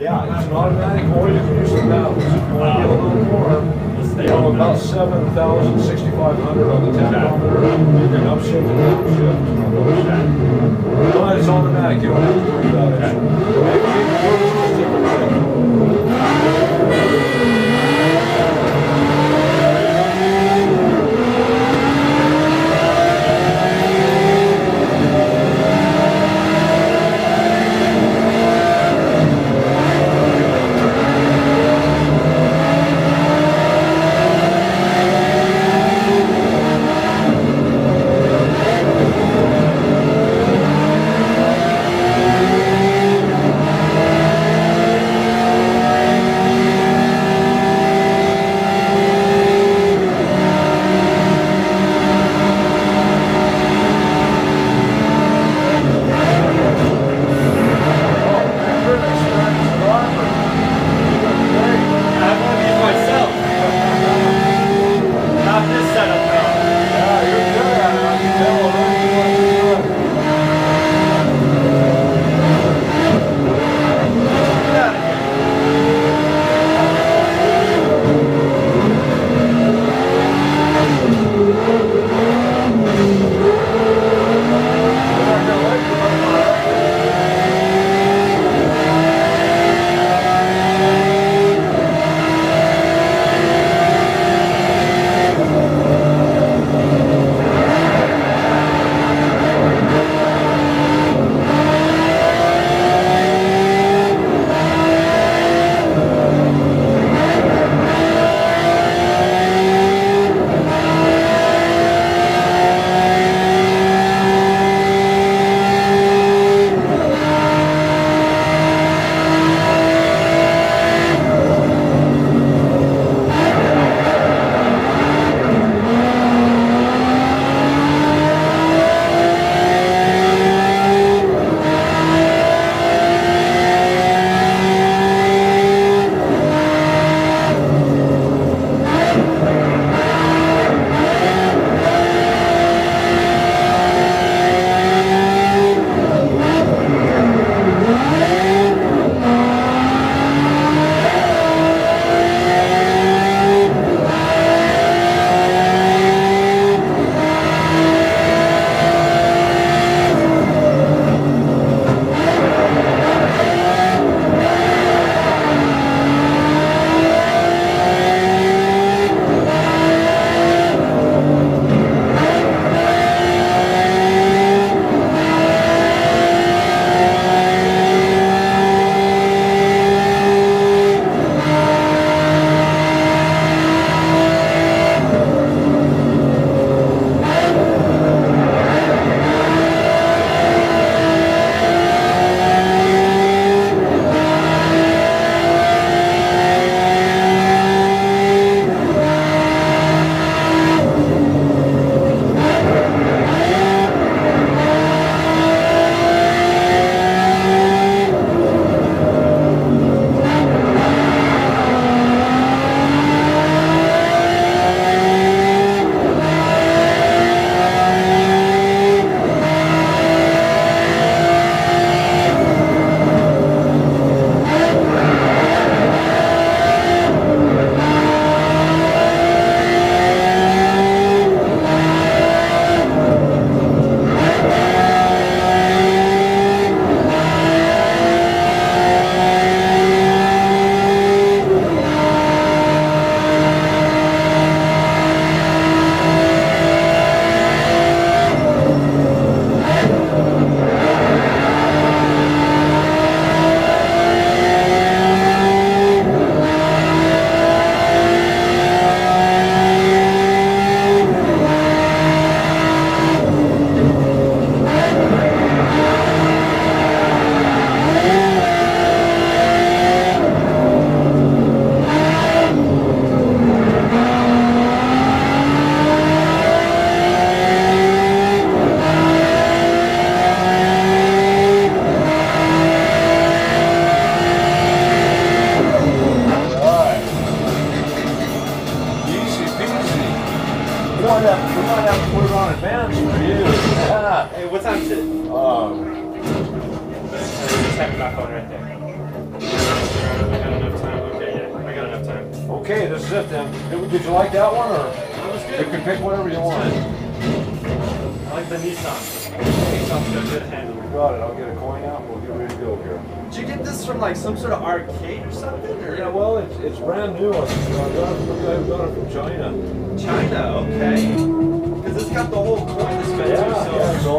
Yeah, it's an automatic, or you can use the you to get a little more, you know, about that. seven thousand, sixty-five hundred on the tachometer. You can upshift and downshift. But it's automatic, you don't have to worry about it.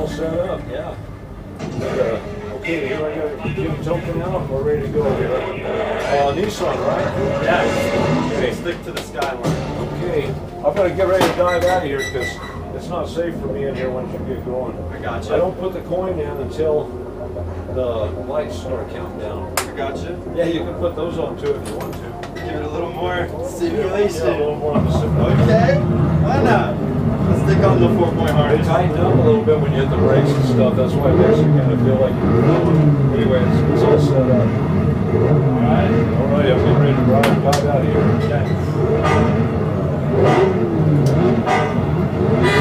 All set up. Yeah. But, uh, okay, here I got Jim Token out. We're ready to go here. Uh, Nissan, right? Yeah, Okay. stick to the skyline. Okay. I've got to get ready to dive out of here because it's not safe for me in here once you get going. I got you. I don't put the coin in until the lights start counting down. I got you. Yeah, you can put those on too if you want to. Give it a little more Yeah, a simulation. little more simple. Okay, why not? Stick on the four point They harness. tighten up a little bit when you hit the brakes and stuff. That's why it makes you kind of feel like you're going. Anyway, it's, it's all set up. Alright. All right, I'm getting ready to drive, dive out of here. Okay.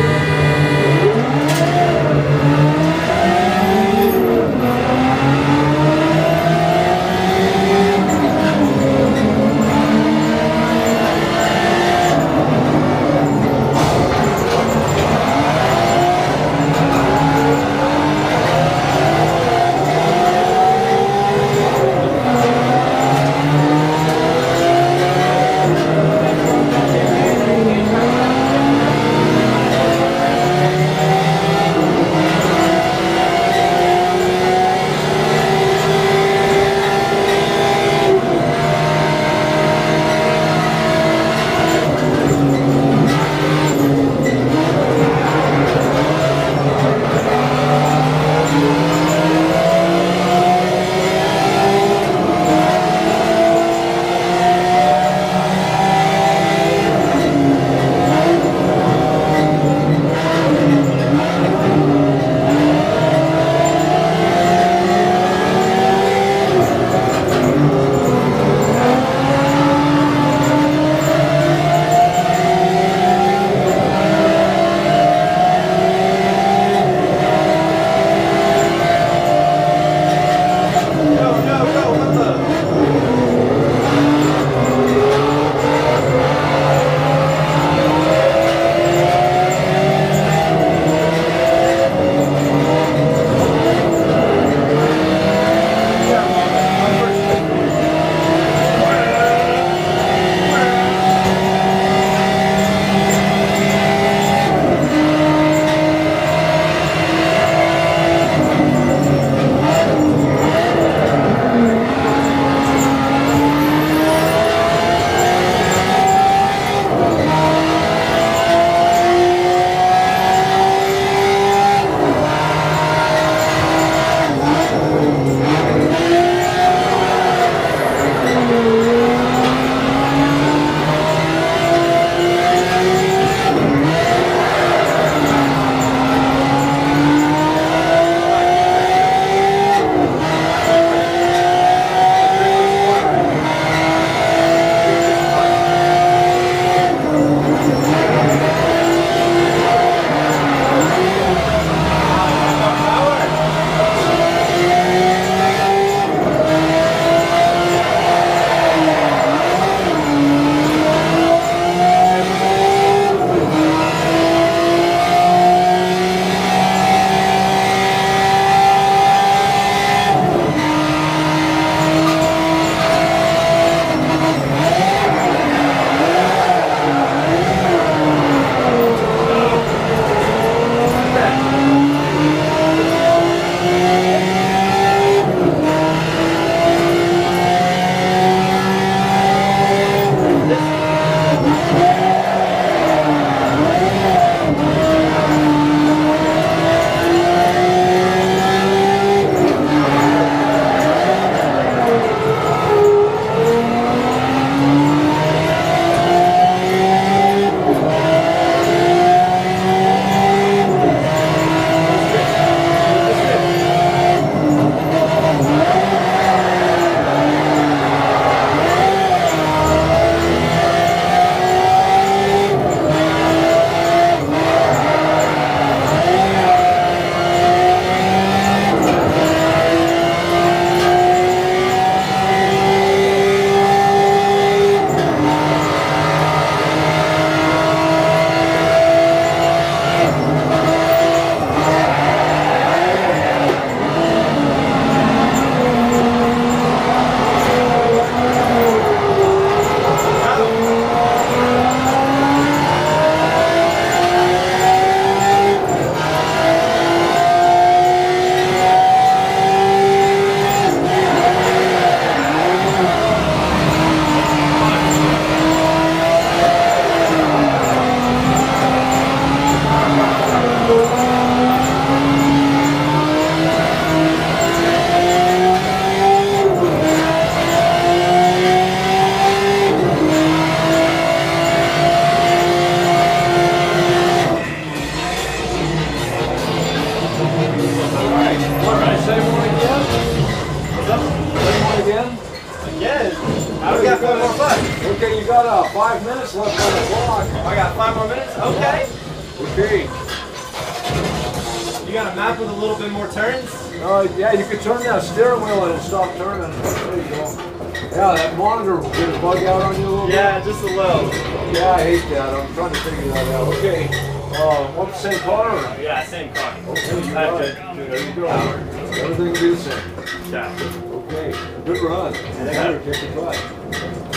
That steering wheel and it'll stop turning. There you go. Yeah, that monitor will get a bug out on you a little bit. Yeah, just a little. Yeah, I hate that. I'm trying to figure that out. Okay. Uh, what's the same car? or- Yeah, same car. Okay, you got it. There you go. Everything will be the same. Yeah. Okay. Good run. Yeah. Kick the butt.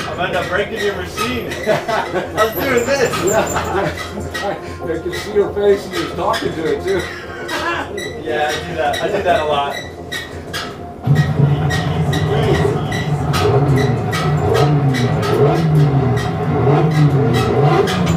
I'm end up breaking your machine. I was doing this. Yeah. I can see your face and you're talking to it too. Yeah, I do that. I do that a lot. Thank you.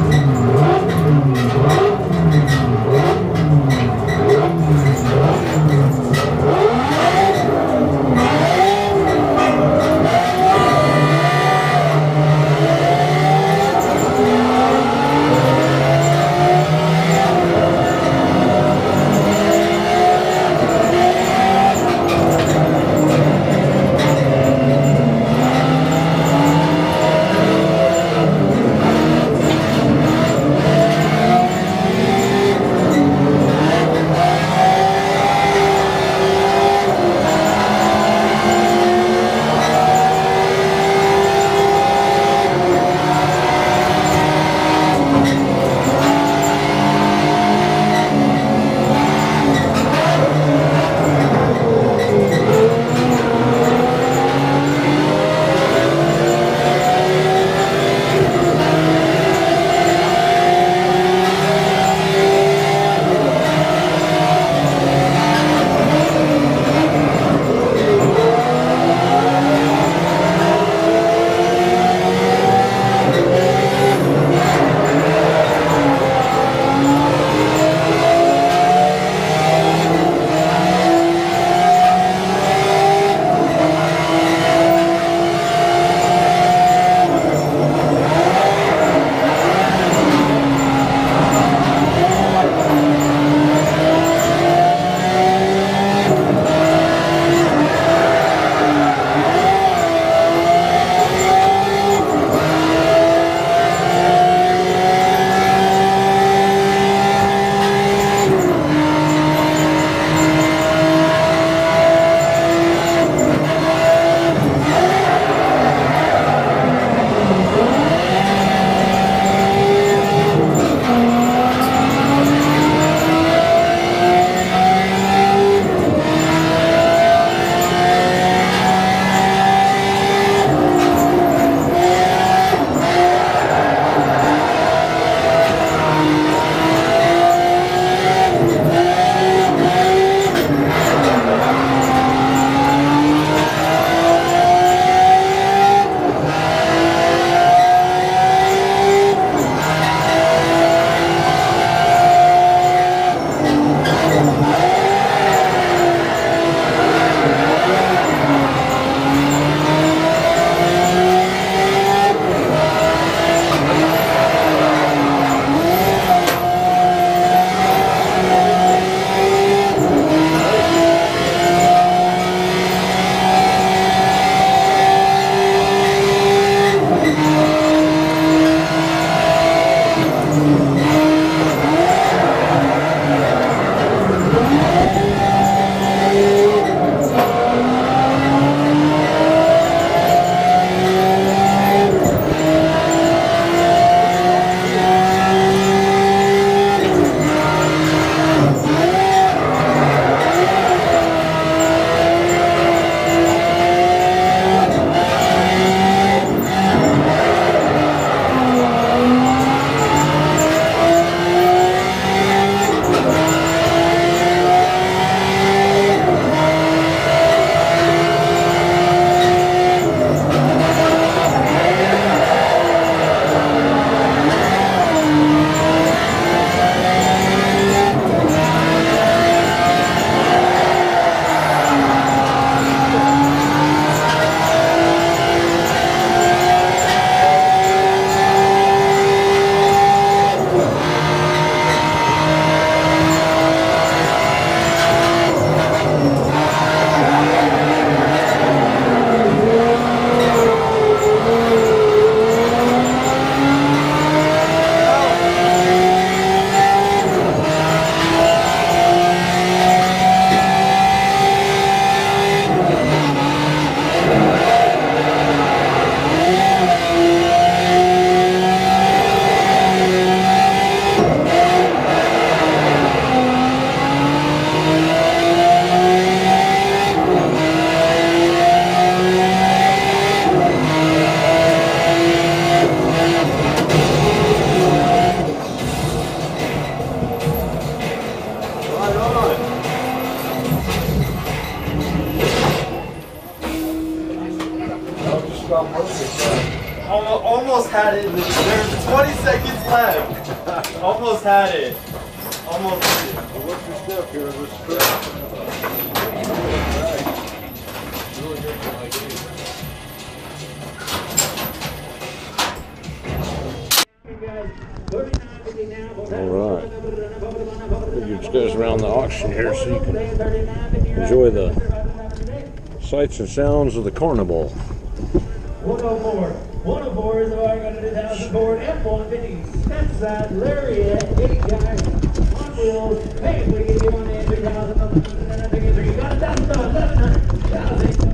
Sights and sounds of the carnival. 104. 104 is the wire gun 2000 Ford F-150. Step side, lariat, big guy, on wheels. Hey, if we can get on the 2000, 1,000, 1,000, 1,000, 1,000, 1,000, 1,000, 1,000,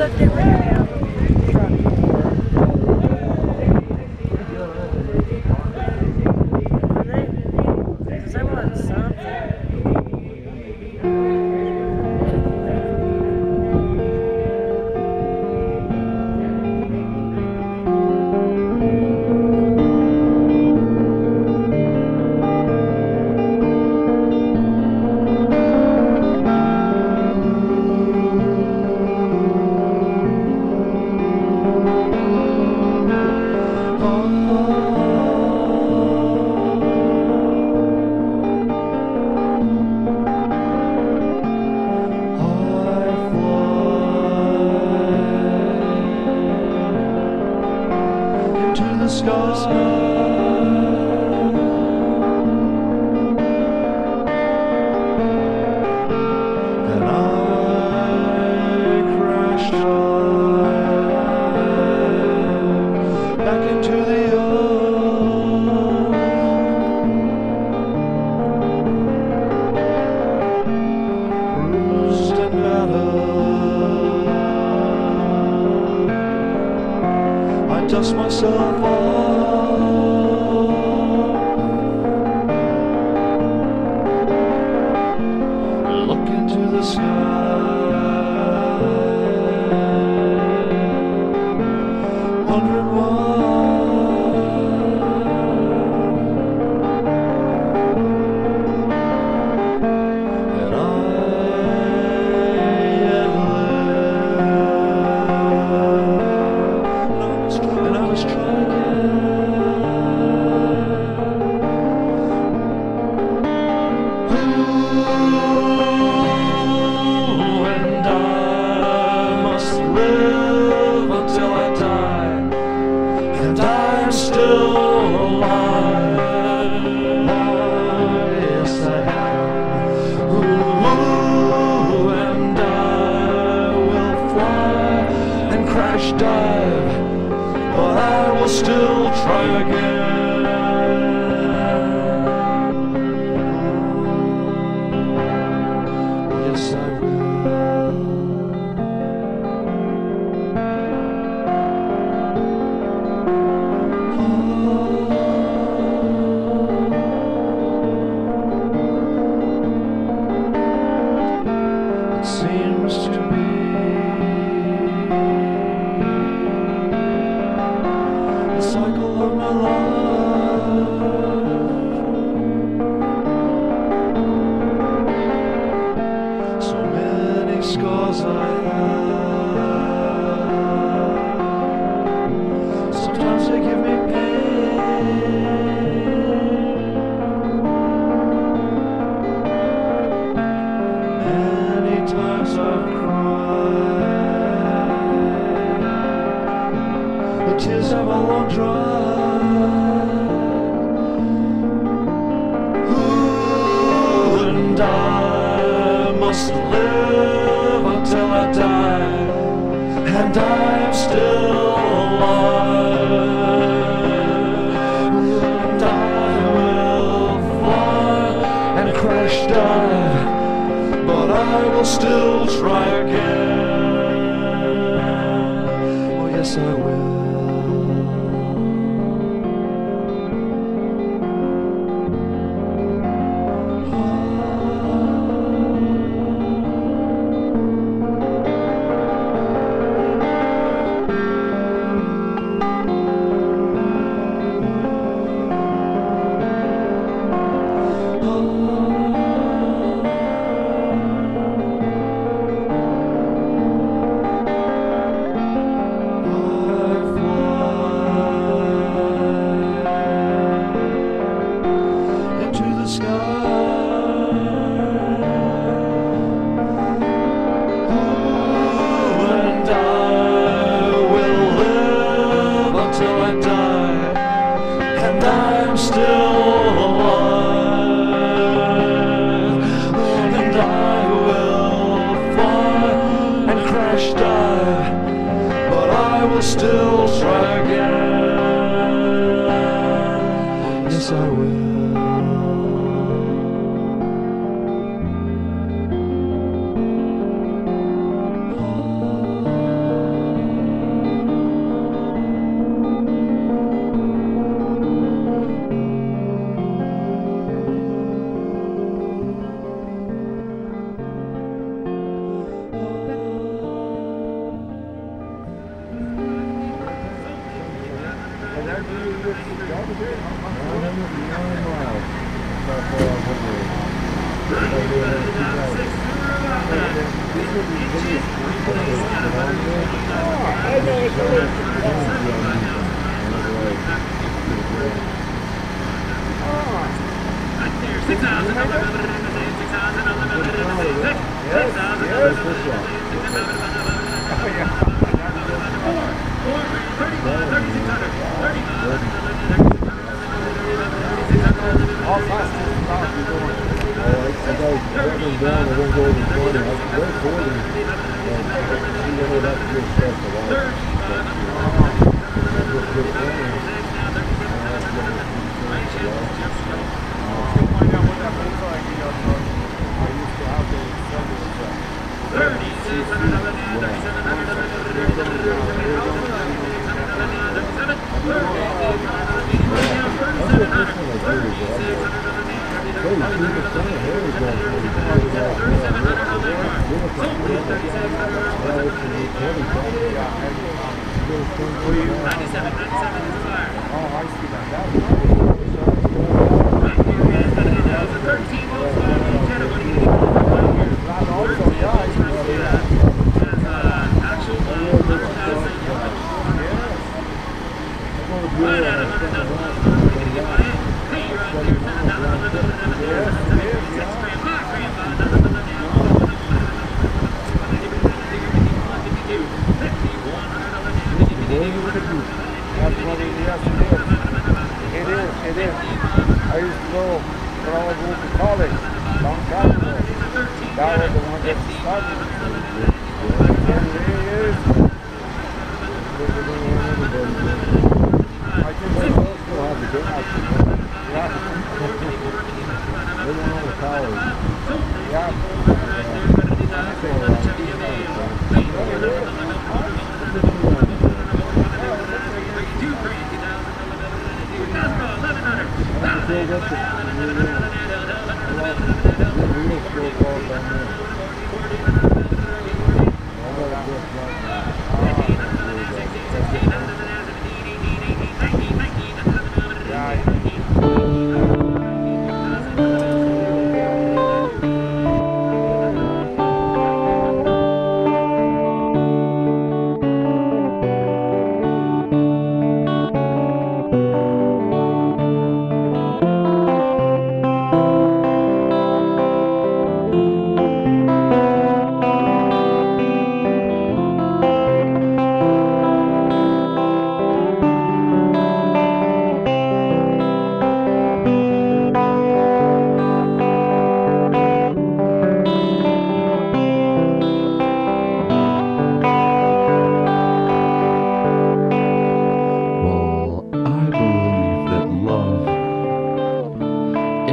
looked at me. sun.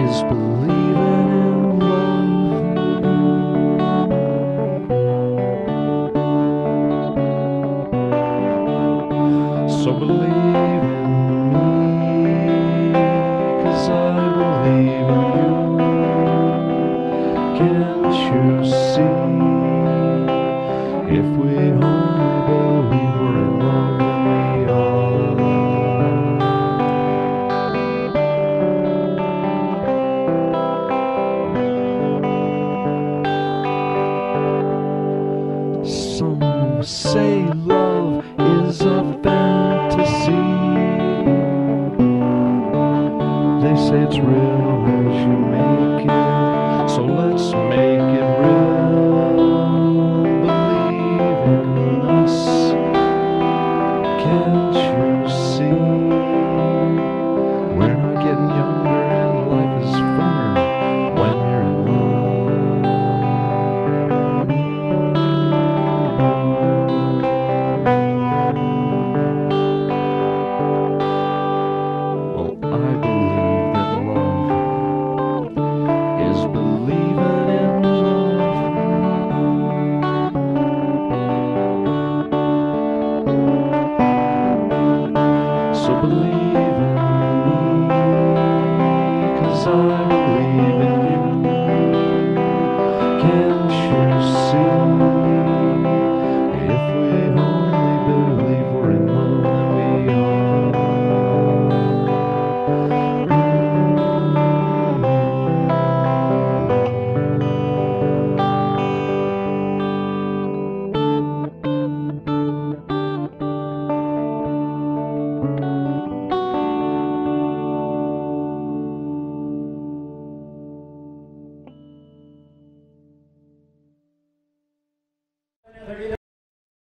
always believe it.